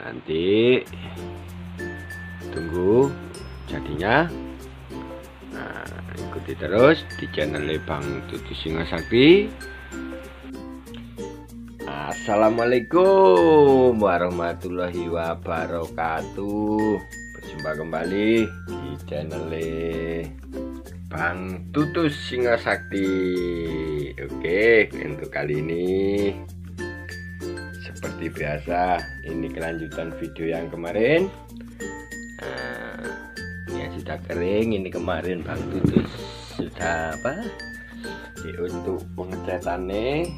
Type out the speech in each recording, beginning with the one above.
nanti. Tunggu jadinya. Nah ikuti terus di channel Bang Tutu Singa Sakti. Assalamualaikum warahmatullahi wabarakatuh. Berjumpa kembali di channel Bang Tutus Singa Sakti. Oke untuk kali ini Seperti biasa Ini kelanjutan video yang kemarin. Nah, Yang sudah kering Ini kemarin Bang Tutus Sudah apa? Jadi untuk pengecatannya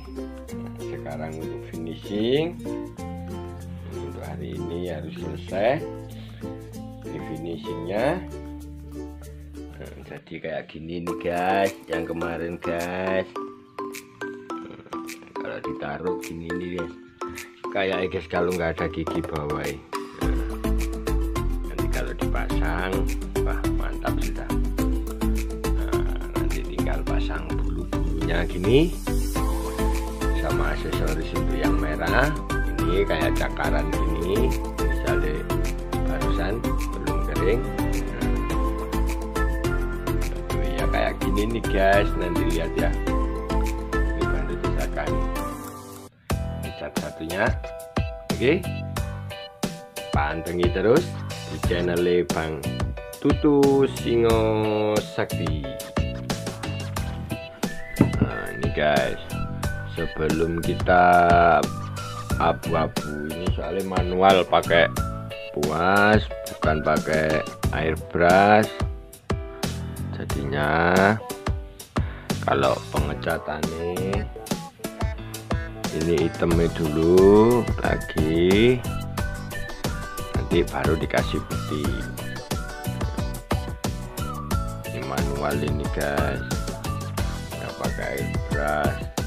sekarang untuk finishing. Untuk hari ini harus selesai ini finishingnya. Nah, jadi kayak gini nih guys yang kemarin guys. Nah, kalau ditaruh gini nih kayak guys kalau nggak ada gigi bawah nanti kalau dipasang wah mantap sudah. Nah, nanti tinggal pasang bulu-bulunya gini. Sama aksesoris untuk yang merah. Ini kayak cakaran ini misalnya barusan belum kering. Nah, ya kayak gini nih guys. Nanti lihat ya. Ini baru desakan satu satunya. Oke. Pantengi terus di channel Bang Tutu Singo Sakti. Nah ini guys sebelum kita abu-abu ini soalnya manual pakai puas bukan pakai airbrush jadinya kalau pengecatannya ini hitamnya dulu lagi. Nanti baru dikasih putih ini manual ini guys. Nggak pakai airbrush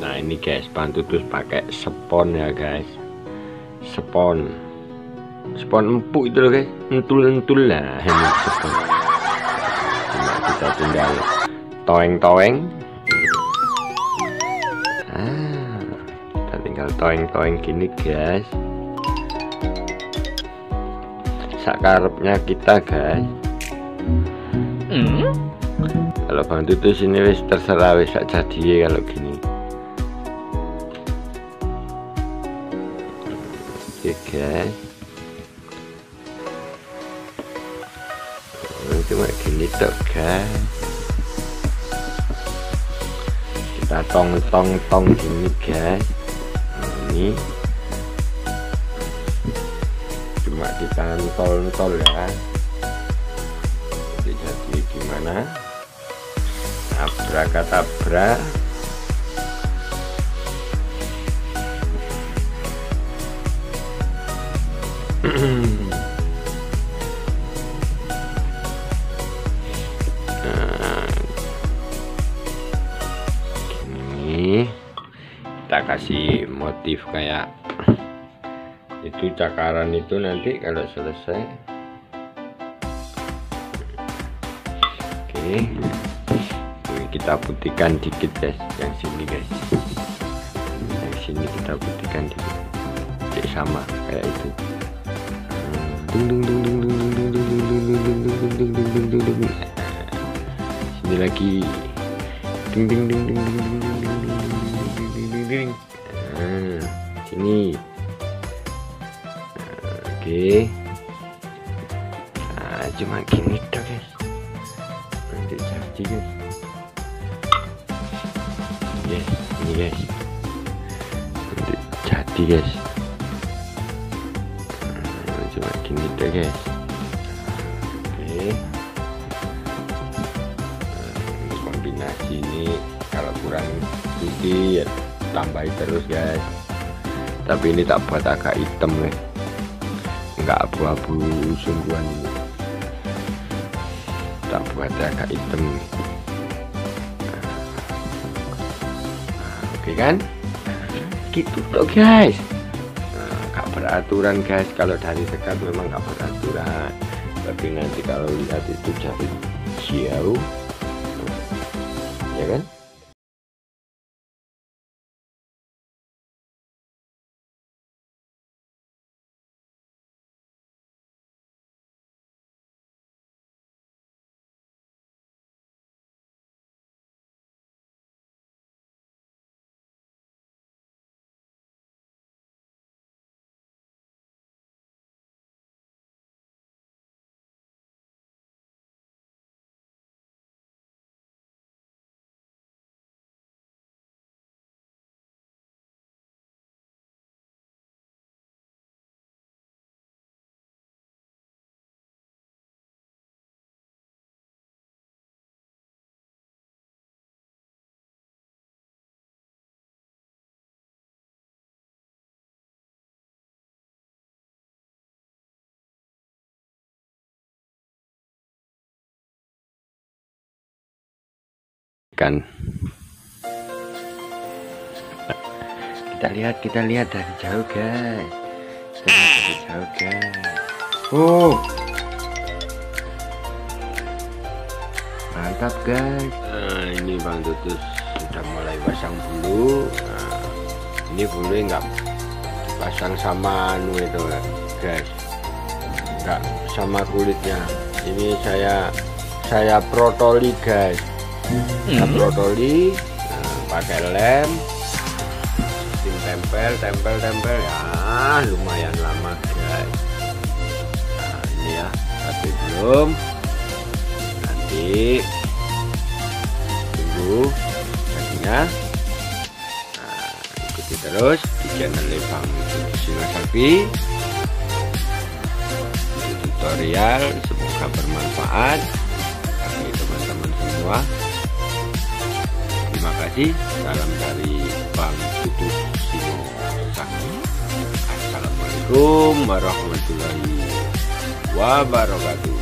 Nah ini guys bantu terus pakai spon ya guys. Spon. Spon empuk itu loh guys. Entul-entul lah ini spon. Cuma kita tinggal Toeng-toeng. Ah, Kita tinggal toeng-toeng gini guys. Sakarepnya kita guys. Hmm? Kalau bantu tuh sini wis terserah wis jadi kalau gini oh, cuma gini tuh guys kita tong tong tong gini guys ini cuma kita tol tol ya jadi gimana abrakadabra ini kita kasih motif kayak itu cakaran itu nanti kalau selesai. Oke kita putihkan dikit guys. Yang sini guys. Yang sini kita putihkan dikit. Sama kayak itu sini lagi ding ding ding ding ding ding ding ding ding ding ding ding nah sini oke nah cuma gini dong guys nanti jadi guys yes ini guys nanti jadi guys gini deh guys. Oke. Nah, kombinasi ini kalau kurang sedikit tambahin terus guys. Tapi ini tak buat agak hitam guys. Enggak abu-abu sungguhan. Ini tak buat agak hitam. Nah, oke kan? Gitu tuh guys beraturan guys. Kalau dari dekat memang gak beraturan. Tapi nanti kalau lihat itu jadi jauh. Ya kan kan? Kita lihat kita lihat dari jauh guys. Kita lihat dari jauh guys. Oh. Mantap guys. Nah, ini bang tutus sudah mulai pasang bulu. Nah, ini bulu nggak pasang sama anu itu guys. Nggak sama kulitnya. Ini saya saya protoli guys kita protoli nah, pakai lem sistem tempel tempel tempel. Ya lumayan lama guys. Nah ini ya tapi belum. Nanti tunggu jadinya nah, ikuti terus di channel Bang Sina Sapi. Tutorial semoga bermanfaat. Bagi teman-teman semua terima kasih. Salam dari Bang Tutus Sino Sakti Assalamualaikum warahmatullahi wabarakatuh